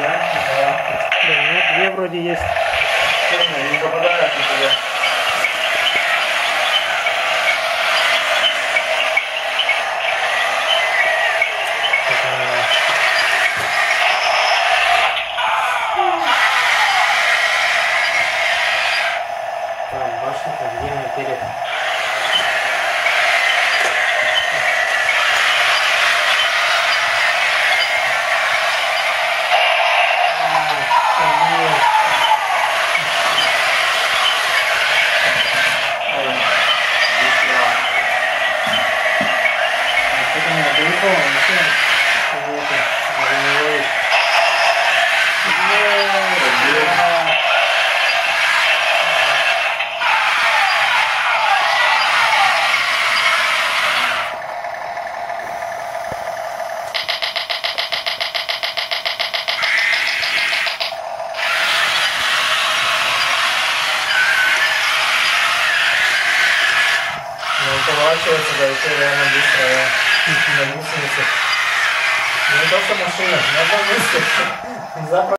Да, да. Да, вот две вроде есть. Точно, не попадают. никуда. Там башня-то длинный перед. Ой, поворачивается, да, и все реально быстро, я на гусеницах. Не ну, то, что машина, на гусеницах.